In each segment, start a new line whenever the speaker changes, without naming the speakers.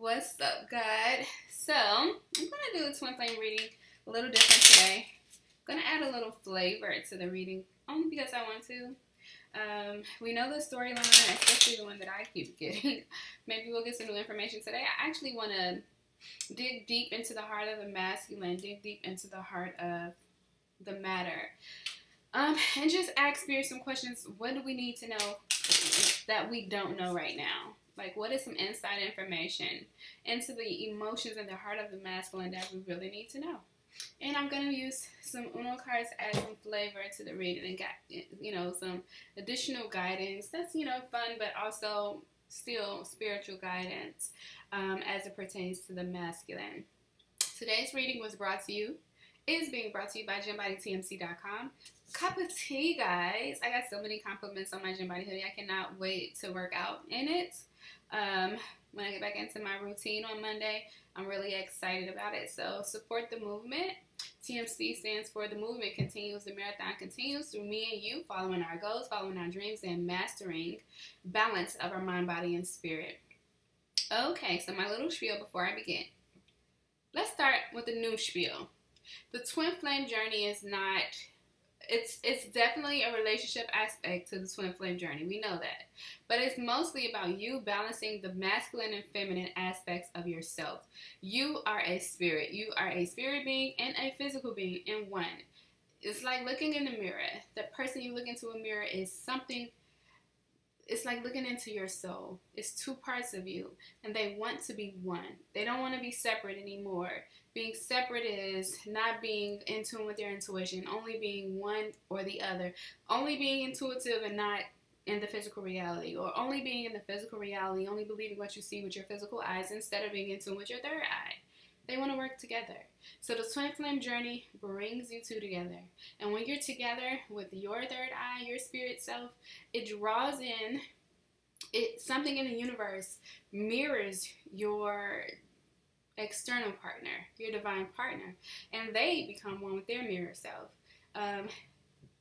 What's up, God? So, I'm going to do a twin flame reading a little different today. I'm going to add a little flavor to the reading, only because I want to. Um, we know the storyline, especially the one that I keep getting. Maybe we'll get some new information today. I actually want to dig deep into the heart of the masculine, dig deep into the heart of the matter. Um, and just ask Spirit some questions. What do we need to know that we don't know right now? Like, what is some inside information into the emotions and the heart of the masculine that we really need to know? And I'm going to use some Uno cards as some flavor to the reading and got, you know, some additional guidance. That's, you know, fun, but also still spiritual guidance um, as it pertains to the masculine. Today's reading was brought to you, is being brought to you by GymBodyTMC.com. Cup of tea, guys. I got so many compliments on my Gym Body hoodie. I cannot wait to work out in it. Um, when I get back into my routine on Monday, I'm really excited about it. So support the movement. TMC stands for the movement continues, the marathon continues through me and you, following our goals, following our dreams, and mastering balance of our mind, body, and spirit. Okay, so my little spiel before I begin. Let's start with the new spiel. The twin flame journey is not it's it's definitely a relationship aspect to the twin flame journey. We know that. But it's mostly about you balancing the masculine and feminine aspects of yourself. You are a spirit. You are a spirit being and a physical being in one. It's like looking in the mirror. The person you look into a mirror is something it's like looking into your soul. It's two parts of you, and they want to be one. They don't want to be separate anymore. Being separate is not being in tune with your intuition, only being one or the other, only being intuitive and not in the physical reality, or only being in the physical reality, only believing what you see with your physical eyes instead of being in tune with your third eye. They want to work together. So the twin flame journey brings you two together. And when you're together with your third eye, your spirit self, it draws in it something in the universe mirrors your external partner, your divine partner, and they become one with their mirror self. Um,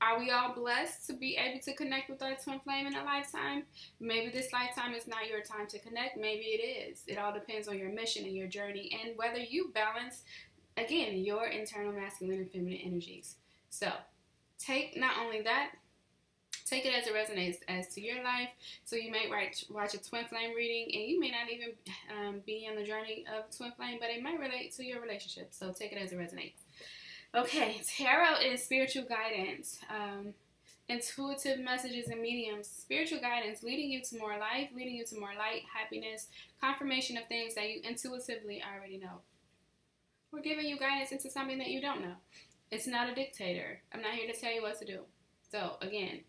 are we all blessed to be able to connect with our twin flame in a lifetime? Maybe this lifetime is not your time to connect. Maybe it is. It all depends on your mission and your journey and whether you balance, again, your internal masculine and feminine energies. So, take not only that, take it as it resonates as to your life. So you may write, watch a twin flame reading, and you may not even um, be on the journey of twin flame, but it might relate to your relationship. So take it as it resonates. Okay, tarot is spiritual guidance. Um, intuitive messages and mediums, spiritual guidance leading you to more life, leading you to more light, happiness, confirmation of things that you intuitively already know. We're giving you guidance into something that you don't know. It's not a dictator. I'm not here to tell you what to do. So, again,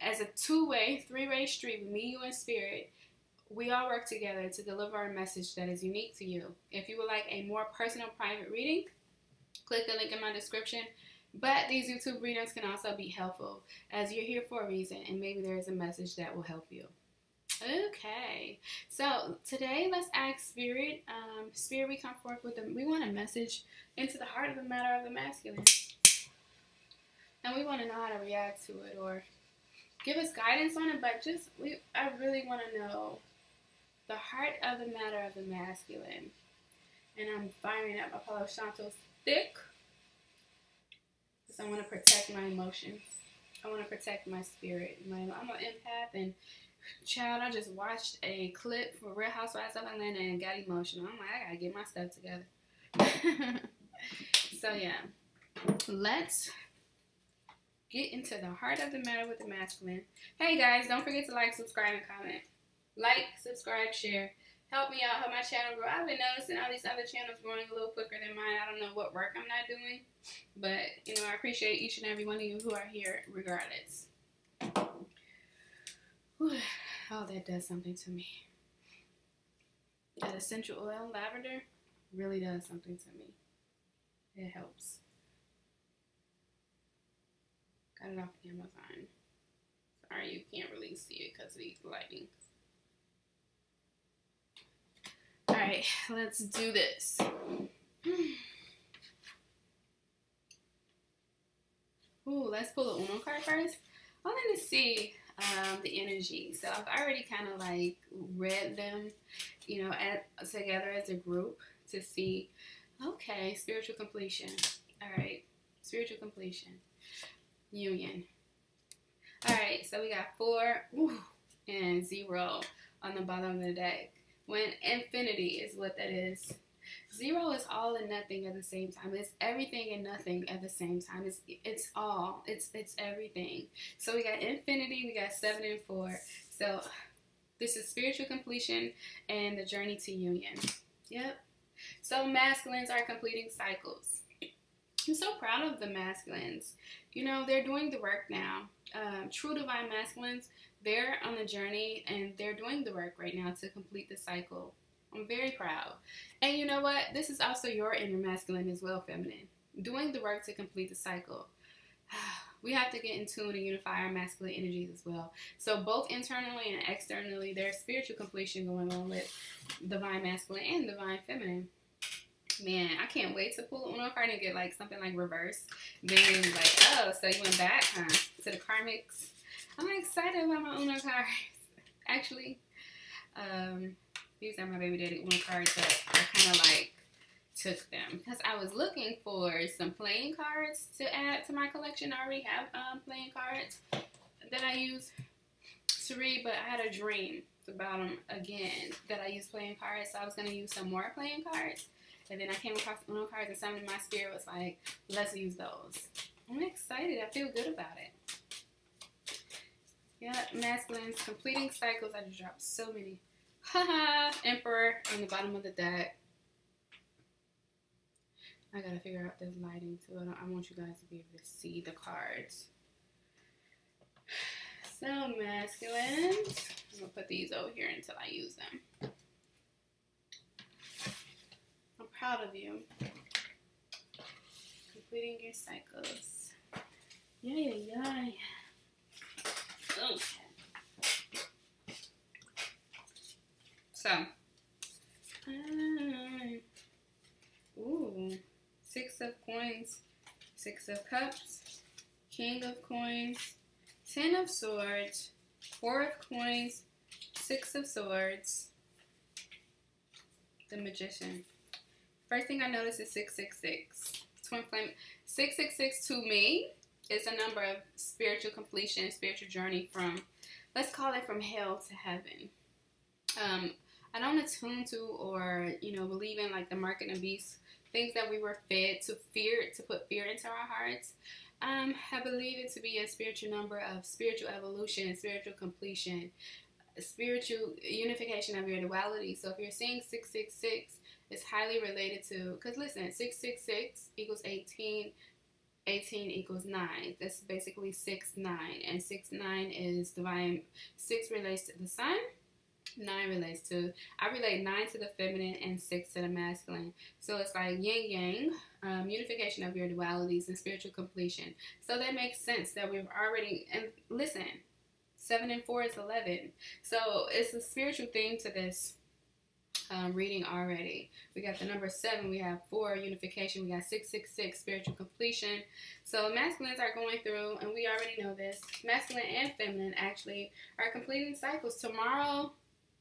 as a two way, three way street with me, you, and spirit, we all work together to deliver a message that is unique to you. If you would like a more personal private reading, click the link in my description. But these YouTube readings can also be helpful as you're here for a reason and maybe there is a message that will help you. Okay, so today let's ask Spirit. Um, Spirit, we come forth with them. We want a message into the heart of the matter of the masculine. And we want to know how to react to it or give us guidance on it, but just we I really want to know the heart of the matter of the masculine. And I'm firing up my Palo Stick because I want to protect my emotions. I want to protect my spirit. My, I'm an empath, and child, I just watched a clip for Real Housewives of Atlanta and got emotional. I'm like, I gotta get my stuff together. so yeah, let's get into the heart of the matter with the masculine. Hey guys, don't forget to like, subscribe, and comment. Like, subscribe, share. Help me out, help my channel grow. I've been noticing all these other channels growing a little quicker than mine. I don't know what work I'm not doing. But, you know, I appreciate each and every one of you who are here regardless. Whew. Oh, that does something to me. That essential oil lavender really does something to me. It helps. Got it off Amazon. Sorry, you can't really see it because of the lighting. Alright, let's do this. Ooh, let's pull the Uno card first. I wanted to see um, the energy. So I've already kind of like read them, you know, at, together as a group to see, okay, spiritual completion. All right, spiritual completion, union. All right, so we got four ooh, and zero on the bottom of the deck. When infinity is what that is. Zero is all and nothing at the same time. It's everything and nothing at the same time. It's it's all. It's it's everything. So we got infinity, we got seven and four. So this is spiritual completion and the journey to union. Yep. So masculines are completing cycles. I'm so proud of the masculines. You know, they're doing the work now. Um, true divine masculines, they're on the journey and they're doing the work right now to complete the cycle. I'm very proud. And you know what? This is also your inner masculine as well, feminine. Doing the work to complete the cycle. We have to get in tune and unify our masculine energies as well. So both internally and externally, there's spiritual completion going on with divine masculine and divine feminine. Man, I can't wait to pull Uno card and get like something like reverse. Then like, oh, so you went back, huh? To the karmics. I'm excited about my Uno cards. Actually, um, these are my baby daddy Uno cards that I kind of like took them because I was looking for some playing cards to add to my collection. I already have um, playing cards that I use to read, but I had a dream about them again that I use playing cards. So I was going to use some more playing cards. And then I came across Uno cards and something in my spirit was like, let's use those. I'm excited. I feel good about it. Yeah, masculines, completing cycles. I just dropped so many Haha, Emperor on the bottom of the deck. I gotta figure out this lighting too. I, I want you guys to be able to see the cards. So masculines. I'm gonna put these over here until I use them. I'm proud of you. Completing your cycles. Yay, yay, yay. Okay. So, ooh, six of coins, six of cups, king of coins, ten of swords, four of coins, six of swords, the magician. First thing I notice is 666. Twin flame. 666 to me is a number of spiritual completion, spiritual journey from, let's call it from hell to heaven. Um, I don't attune to or, you know, believe in like the mark and beast, things that we were fed to fear, to put fear into our hearts. Um, I believe it to be a spiritual number of spiritual evolution, and spiritual completion, spiritual unification of your duality. So if you're seeing 666, it's highly related to, because listen, 666 equals 18, 18 equals 9. That's basically 6, 9. And 6, 9 is divine. 6 relates to the sun. Nine relates to, I relate nine to the feminine and six to the masculine. So it's like yin yang, um, unification of your dualities and spiritual completion. So that makes sense that we've already, and listen, seven and four is 11. So it's a spiritual theme to this um, reading already. We got the number seven, we have four, unification, we got 666, spiritual completion. So masculines are going through, and we already know this, masculine and feminine actually are completing cycles. Tomorrow,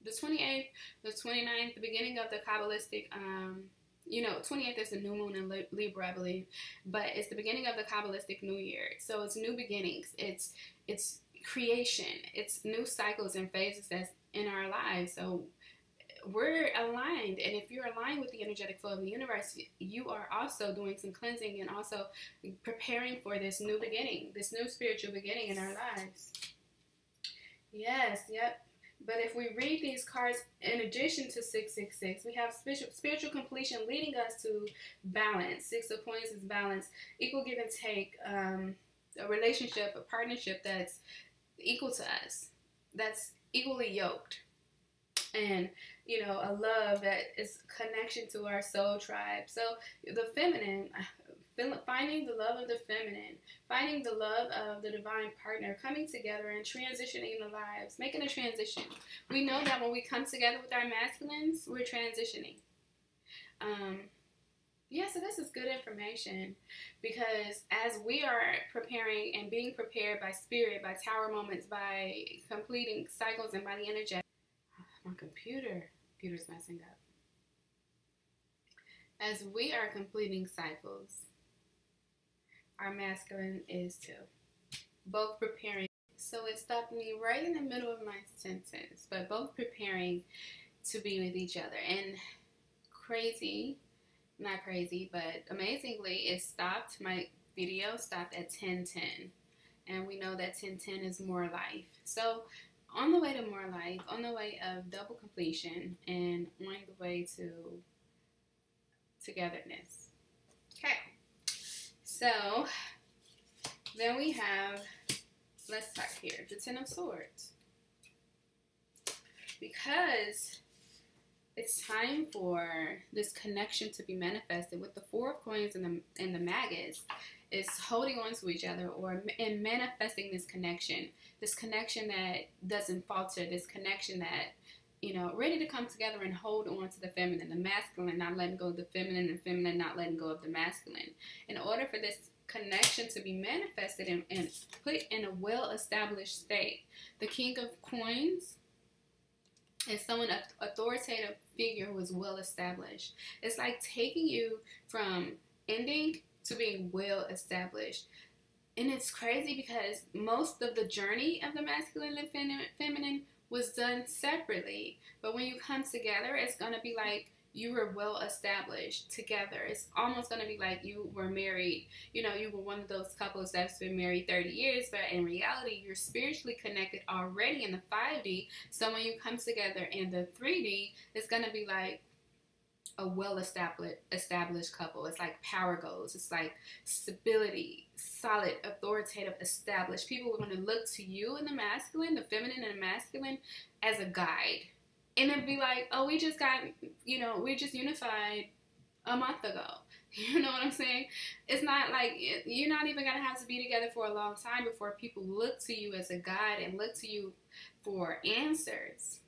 the 28th, the 29th, the beginning of the Kabbalistic, um, you know, 28th is the new moon in Libra, I believe, but it's the beginning of the Kabbalistic New Year. So it's new beginnings. It's it's creation. It's new cycles and phases that's in our lives. So we're aligned, and if you're aligned with the energetic flow of the universe, you are also doing some cleansing and also preparing for this new beginning, this new spiritual beginning in our lives. Yes, yep. But if we read these cards in addition to 666, we have spiritual completion leading us to balance. Six of coins is balance, equal give and take, um, a relationship, a partnership that's equal to us, that's equally yoked. And, you know, a love that is connection to our soul tribe. So the feminine, finding the love of the feminine, finding the love of the divine partner, coming together and transitioning the lives, making a transition. We know that when we come together with our masculines, we're transitioning. Um, yeah, so this is good information because as we are preparing and being prepared by spirit, by tower moments, by completing cycles, and by the energy, my computer, computer's messing up. As we are completing cycles, our masculine is too. Both preparing. So it stopped me right in the middle of my sentence, but both preparing to be with each other. And crazy not crazy, but amazingly, it stopped. My video stopped at 1010. And we know that 1010 is more life. So, on the way to more life, on the way of double completion, and on the way to togetherness. So, then we have, let's start here, the Ten of Swords. Because it's time for this connection to be manifested with the four of coins and the and the maggots is holding on to each other or and manifesting this connection this connection that doesn't falter this connection that you know ready to come together and hold on to the feminine the masculine not letting go of the feminine and feminine not letting go of the masculine in order for this connection to be manifested and, and put in a well established state the king of coins is someone authoritative figure who is well established. It's like taking you from ending to being well established. And it's crazy because most of the journey of the masculine and feminine was done separately. But when you come together, it's going to be like you were well established together. It's almost going to be like you were married. You know, you were one of those couples that's been married 30 years, but in reality, you're spiritually connected already in the 5D. So when you come together in the 3D, it's going to be like a well established established couple. It's like power goals. It's like stability, solid, authoritative, established. People are going to look to you in the masculine, the feminine and the masculine as a guide and it'd be like, oh, we just got, you know, we just unified a month ago. You know what I'm saying? It's not like eh, you're not even gonna have to be together for a long time before people look to you as a guide and look to you for answers.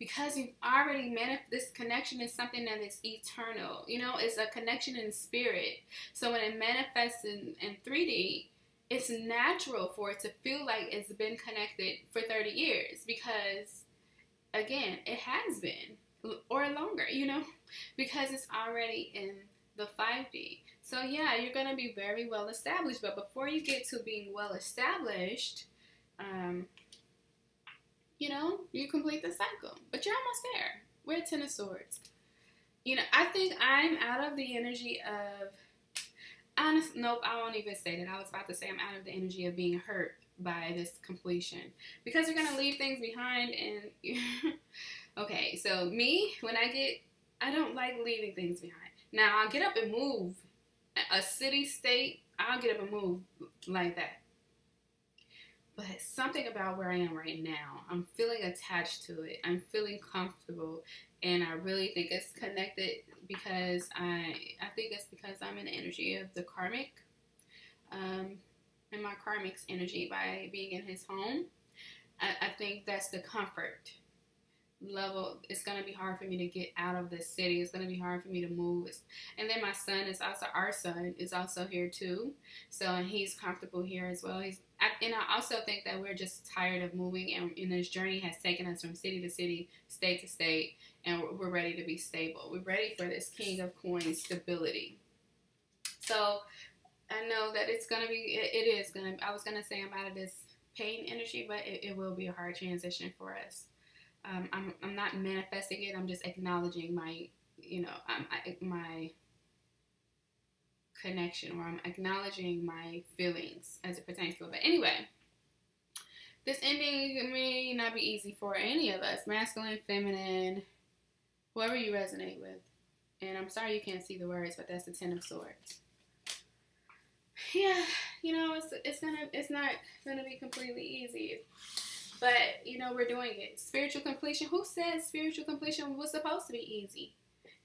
Because you've already manifested this connection is something that is eternal. You know, it's a connection in spirit. So when it manifests in, in 3D, it's natural for it to feel like it's been connected for 30 years because again, it has been or longer, you know, because it's already in the 5D. So yeah, you're gonna be very well established, but before you get to being well established, um, you know, you complete the cycle. But you're almost there. We're Ten of Swords. You know, I think I'm out of the energy of honest nope, I won't even say that. I was about to say I'm out of the energy of being hurt by this completion because you're gonna leave things behind and okay so me when i get i don't like leaving things behind now i'll get up and move a city state i'll get up and move like that but something about where i am right now i'm feeling attached to it i'm feeling comfortable and i really think it's connected because i i think it's because i'm in the energy of the karmic um, in my karmic's energy by being in his home. I, I think that's the comfort level. It's going to be hard for me to get out of the city. It's going to be hard for me to move. And then my son is also, our son is also here too. So, and he's comfortable here as well. He's, I, and I also think that we're just tired of moving and, and this journey has taken us from city to city, state to state, and we're, we're ready to be stable. We're ready for this King of Coins stability. So I know that it's gonna be. it, it is gonna. I was gonna say I'm out of this pain energy, but it, it will be a hard transition for us. Um, I'm I'm not manifesting it. I'm just acknowledging my, you know, I'm, I, my connection, or I'm acknowledging my feelings as it pertains to it. But anyway, this ending may not be easy for any of us, masculine, feminine, whoever you resonate with. And I'm sorry you can't see the words, but that's the Ten of Swords yeah, you know, it's it's gonna it's not gonna be completely easy. But you know, we're doing it. Spiritual completion. Who said spiritual completion was supposed to be easy?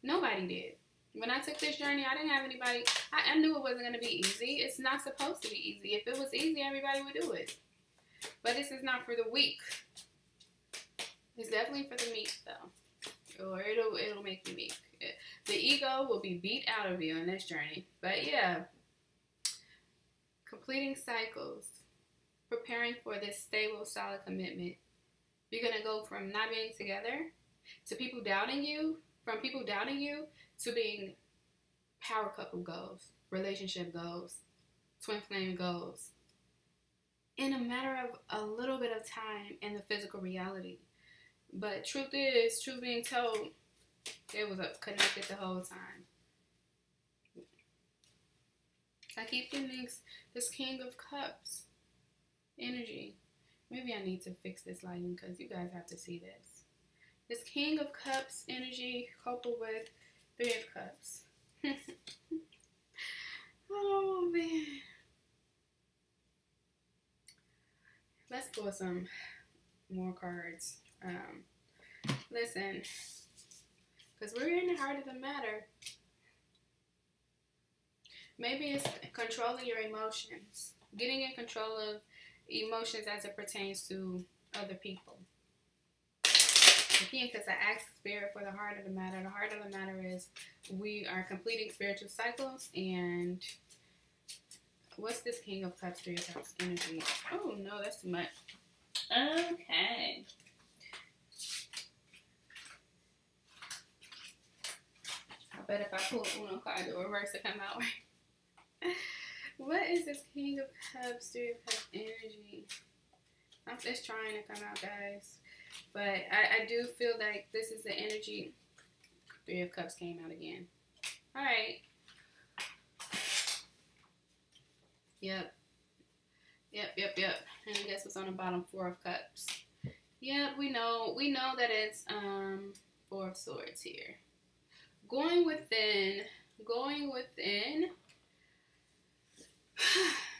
Nobody did. When I took this journey, I didn't have anybody. I, knew it wasn't gonna be easy. It's not supposed to be easy. If it was easy, everybody would do it. But this is not for the weak. It's definitely for the meek, though, or it'll it'll make you meek. The ego will be beat out of you in this journey. But yeah, completing cycles, preparing for this stable, solid commitment. You're going to go from not being together to people doubting you, from people doubting you to being power couple goals, relationship goals, twin flame goals. In a matter of a little bit of time in the physical reality. But truth is, truth being told, it was connected the whole time. I keep getting this, this King of Cups energy. Maybe I need to fix this lighting because you guys have to see this. This King of Cups energy coupled with Three of Cups. oh man. Let's pull some more cards. Um, listen, because we're in the heart of the matter. Maybe it's controlling your emotions, getting in control of emotions as it pertains to other people. Again, because I asked Spirit for the heart of the matter. The heart of the matter is we are completing spiritual cycles and what's this King of Cups, Three of Cups energy? Oh no, that's too much. Okay. I bet if I pull Uno card, the reverse will come out right. what is this King of Cups, Three of Cups energy? I'm just trying to come out, guys. But I, I do feel like this is the energy. Three of Cups came out again. All right. Yep. Yep, yep, yep. And I guess what's on the bottom? Four of Cups. Yep, we know. We know that it's um Four of Swords here. Going within. Going within.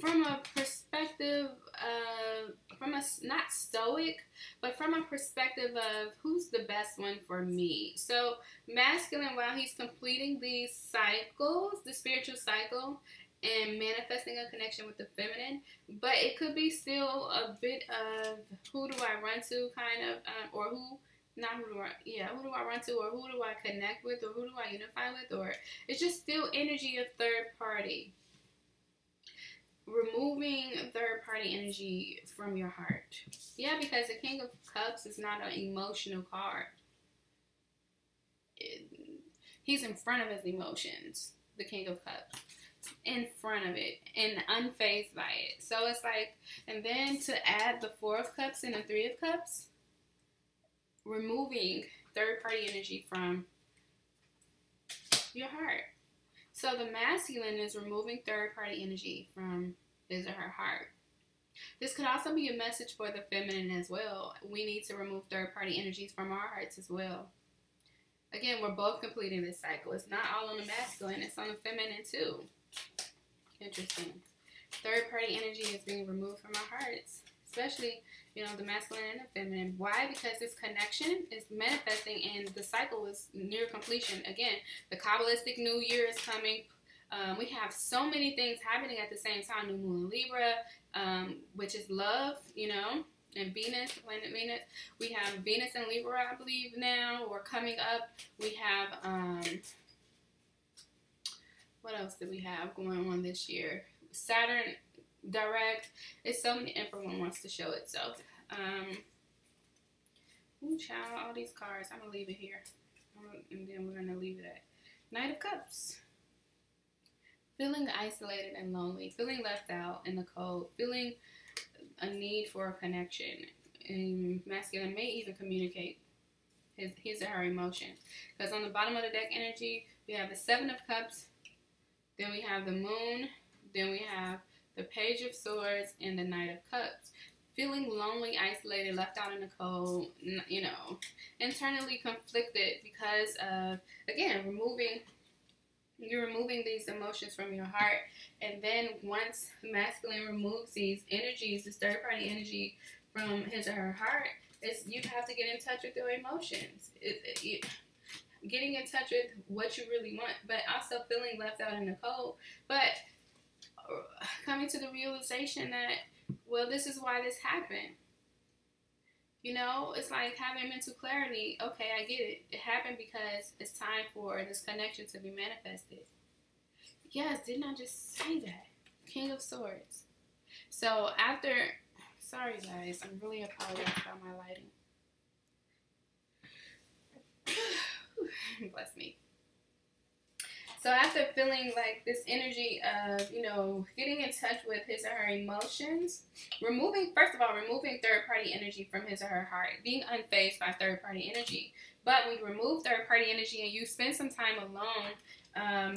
From a perspective of from a not stoic, but from a perspective of who's the best one for me. So masculine, while he's completing these cycles, the spiritual cycle, and manifesting a connection with the feminine, but it could be still a bit of who do I run to, kind of, um, or who not who do I yeah who do I run to or who do I connect with or who do I unify with or it's just still energy of third party removing third party energy from your heart. Yeah, because the King of Cups is not an emotional card. It, he's in front of his emotions, the King of Cups. In front of it and unfazed by it. So it's like, and then to add the Four of Cups and the Three of Cups, removing third party energy from your heart. So the masculine is removing third party energy from his or her heart. This could also be a message for the feminine as well. We need to remove third party energies from our hearts as well. Again, we're both completing this cycle. It's not all on the masculine, it's on the feminine too. Interesting. Third party energy is being removed from our hearts, especially you know, the masculine and the feminine. Why? Because this connection is manifesting and the cycle is near completion. Again, the Kabbalistic New Year is coming. Um, we have so many things happening at the same time. New Moon Libra, um, which is love, you know, and Venus, planet Venus. We have Venus and Libra, I believe, now, or coming up. We have, um, what else do we have going on this year? Saturn direct. It's so many Emperor one wants to show itself. Um, ooh, child, all these cards. I'm gonna leave it here, and then we're gonna leave it at Knight of Cups. Feeling isolated and lonely, feeling left out in the cold, feeling a need for a connection. And masculine may even communicate his his or her emotions. Because on the bottom of the deck energy, we have the Seven of Cups, then we have the Moon, then we have the Page of Swords, and the Knight of Cups. Feeling lonely, isolated, left out in the cold, you know, internally conflicted because of, again, removing, you're removing these emotions from your heart. And then once masculine removes these energies, this third party energy from his or her heart, is you have to get in touch with your emotions. It, it, it, getting in touch with what you really want, but also feeling left out in the cold. But coming to the realization that, well, this is why this happened. You know, it's like having mental clarity. Okay, I get it. It happened because it's time for this connection to be manifested. Yes, didn't I just say that? King of Swords. So after, sorry guys, I'm really apologizing about my lighting. Bless me. So after feeling like this energy of, you know, getting in touch with his or her emotions, removing, first of all, removing third party energy from his or her heart, being unfazed by third party energy. But when you remove third party energy and you spend some time alone, um,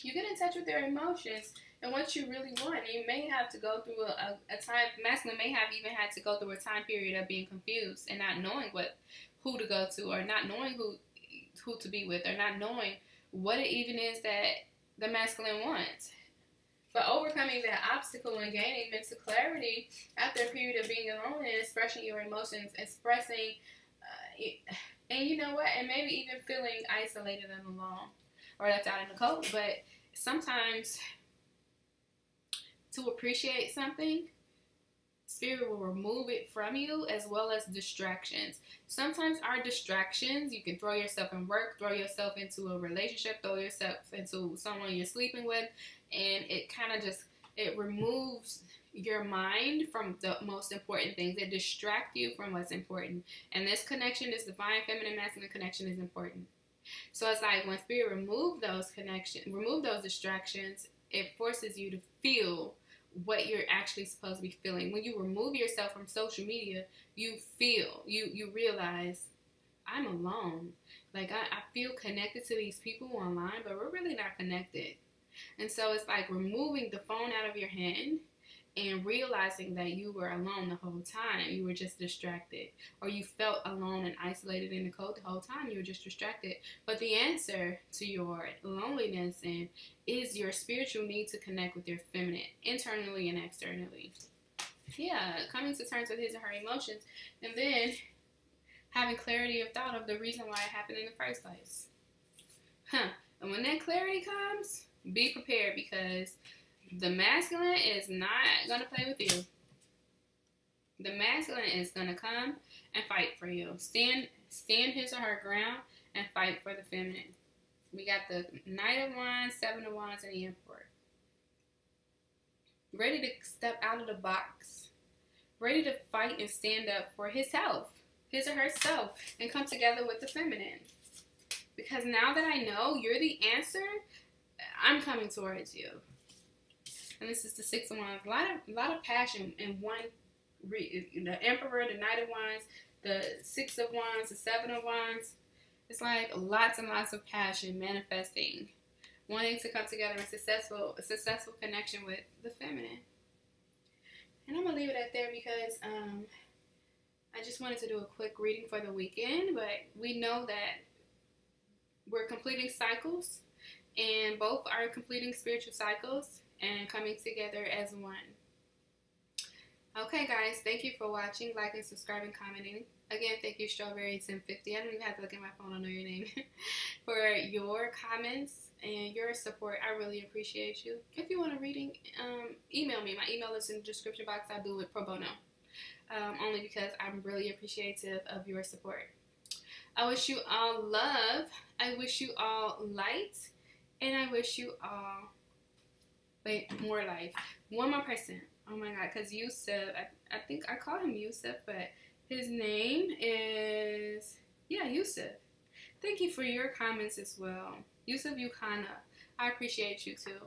you get in touch with your emotions and what you really want. You may have to go through a, a, a time, masculine may have even had to go through a time period of being confused and not knowing what, who to go to or not knowing who, who to be with or not knowing what it even is that the masculine wants. But overcoming that obstacle and gaining mental clarity after a period of being alone and expressing your emotions, expressing, uh, and you know what, and maybe even feeling isolated and alone or left out in the cold. But sometimes to appreciate something, Spirit will remove it from you as well as distractions. Sometimes our distractions, you can throw yourself in work, throw yourself into a relationship, throw yourself into someone you're sleeping with, and it kind of just it removes your mind from the most important things. It distract you from what's important. And this connection, this divine feminine masculine connection is important. So it's like when spirit remove those connections, remove those distractions, it forces you to feel what you're actually supposed to be feeling. When you remove yourself from social media, you feel, you you realize I'm alone. Like I, I feel connected to these people online, but we're really not connected. And so it's like removing the phone out of your hand and realizing that you were alone the whole time. You were just distracted, or you felt alone and isolated in the cold the whole time. You were just distracted. But the answer to your loneliness and is your spiritual need to connect with your feminine internally and externally. Yeah, coming to terms with his or her emotions, and then having clarity of thought of the reason why it happened in the first place. Huh. And when that clarity comes, be prepared because the masculine is not going to play with you. The masculine is going to come and fight for you. Stand stand his or her ground and fight for the feminine. We got the Knight of Wands, Seven of Wands, and the Emperor. Ready to step out of the box. Ready to fight and stand up for his health, his or herself, and come together with the feminine. Because now that I know you're the answer, I'm coming towards you and this is the Six of Wands. A lot of, a lot of passion in one. the Emperor, the Knight of Wands, the Six of Wands, the Seven of Wands. It's like lots and lots of passion manifesting, wanting to come together in successful, a successful connection with the feminine. And I'm gonna leave it at there because um, I just wanted to do a quick reading for the weekend. But we know that we're completing cycles, and both are completing spiritual cycles and coming together as one. Okay, guys, thank you for watching, liking, subscribing, commenting. Again, thank you, Strawberry1050. I don't even have to look at my phone, I know your name. for your comments and your support. I really appreciate you. If you want a reading, um, email me. My email is in the description box. I do it pro bono. Um, only because I'm really appreciative of your support. I wish you all love. I wish you all light. And I wish you all Wait, more life. One more person. Oh my god, because Yusuf, I, I think I call him Yusuf, but his name is, yeah, Yusuf. Thank you for your comments as well. Yusuf Yukana, I appreciate you too.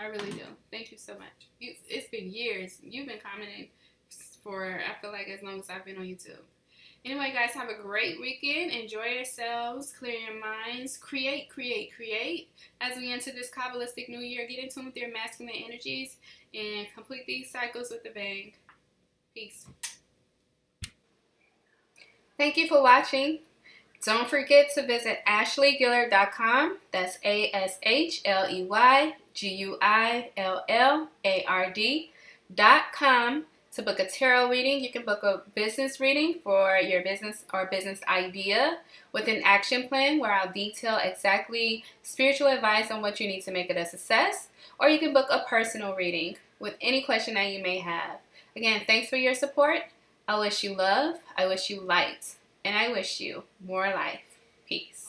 I really do. Thank you so much. You, it's been years. You've been commenting for, I feel like, as long as I've been on YouTube. Anyway, guys, have a great weekend. Enjoy yourselves. Clear your minds. Create, create, create. As we enter this Kabbalistic New Year, get in tune with your masculine energies and complete these cycles with a bang. Peace. Thank you for watching. Don't forget to visit ashleyguillard.com. That's A S H L E Y G U I L L A R D.com to book a tarot reading, you can book a business reading for your business or business idea with an action plan where I'll detail exactly spiritual advice on what you need to make it a success. Or you can book a personal reading with any question that you may have. Again, thanks for your support. I wish you love, I wish you light, and I wish you more life. Peace.